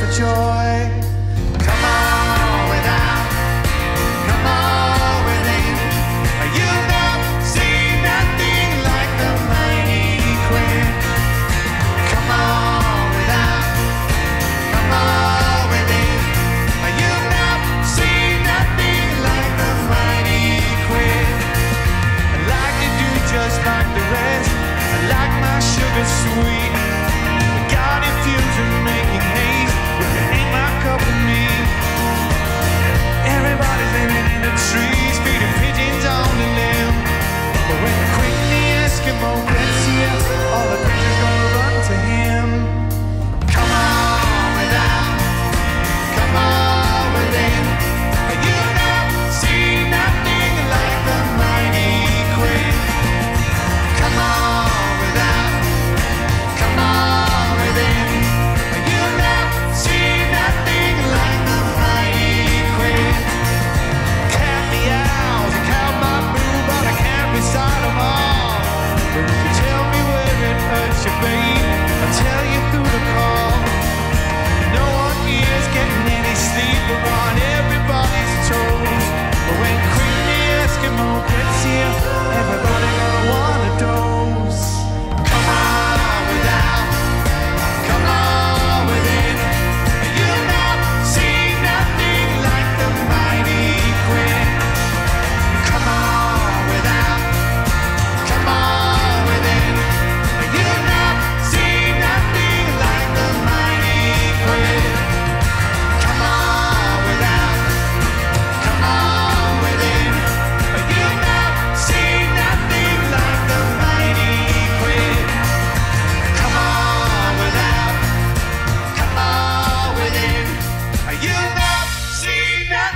for joy. Come on without, come on within. You've not seen nothing like the mighty Quinn. Come on without, come on within. You've not seen nothing like the mighty Quinn. I like to do just like the rest. I like my sugar sweet.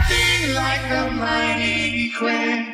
Acting like a mighty Quinn.